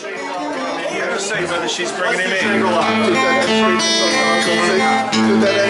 Ever say whether she's bringing him in? Do that that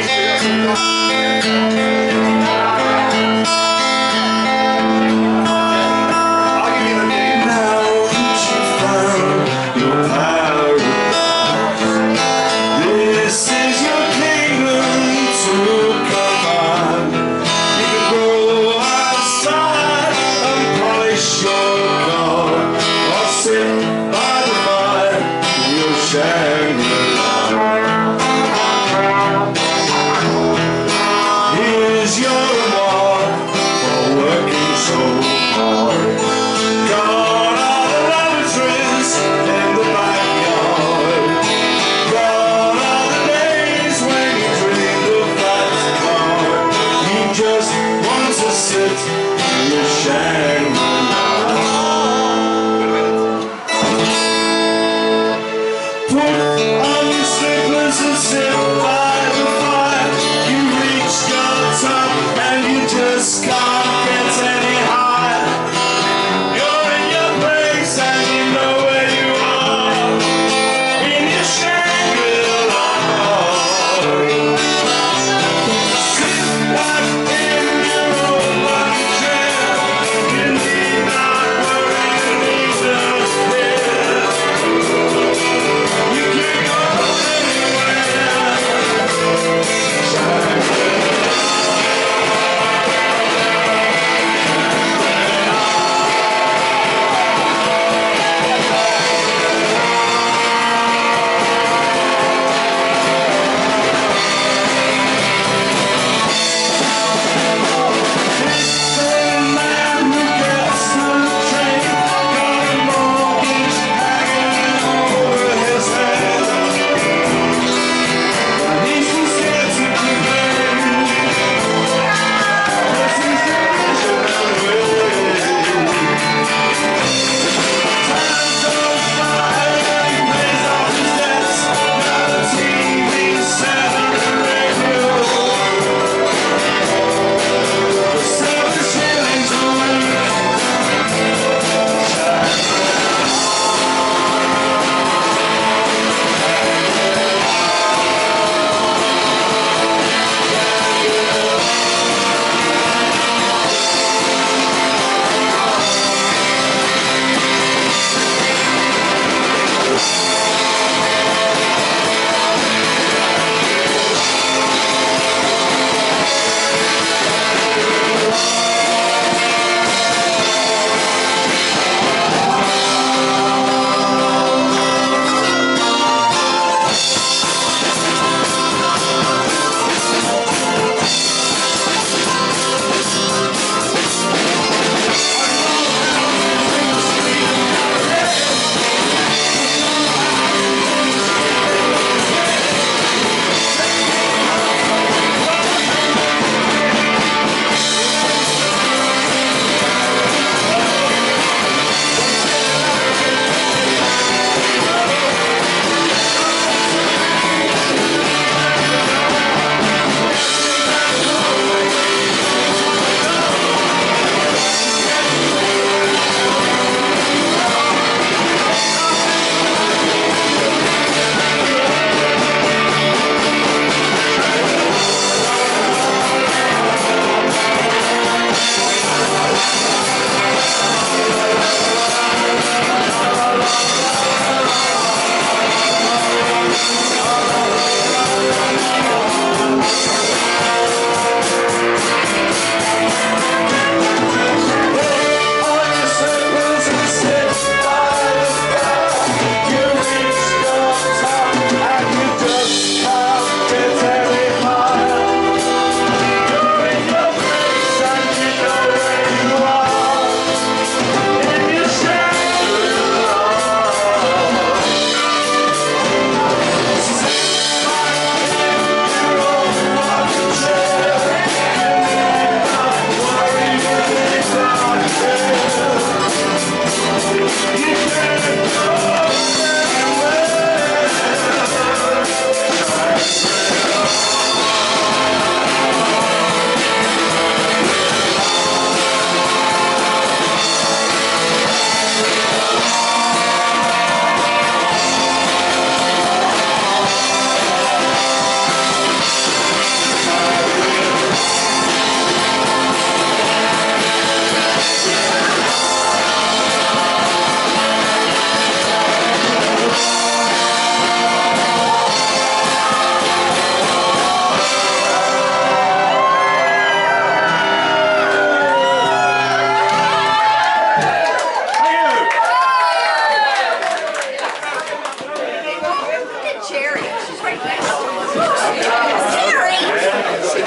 Now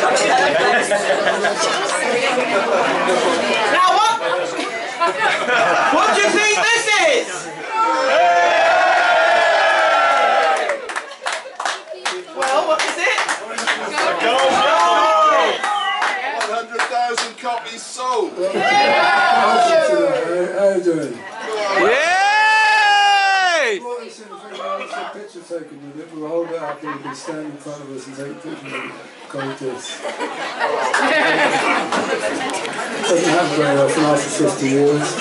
what? what do you think this is? Well, what is it? 100,000 copies sold. How how you doing? Yay! Well, it's in the thing, well, it's a picture taken with it. We'll hold it up and you can stand in front of us and take pictures of it. Go like this. Doesn't happen very often after 50 years.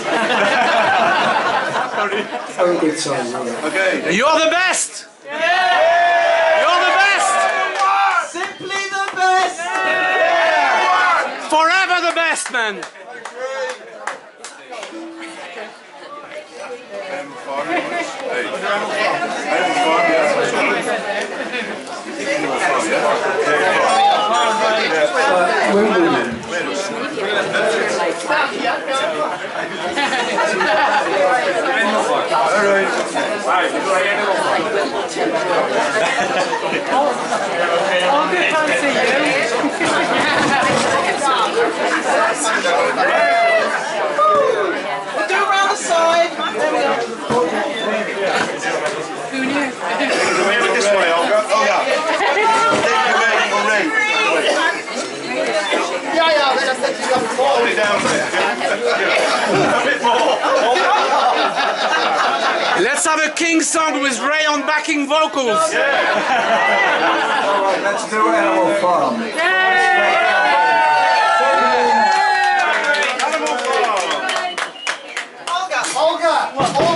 Have a good time, brother. Okay. You're the best! You're the best! Simply the best. Forever the best, man! Right, Wimbledon. We'll the Kinks song with Ray on backing vocals. Yeah. All right, let's do Animal Farm. Animal Farm. Olga, Olga. What?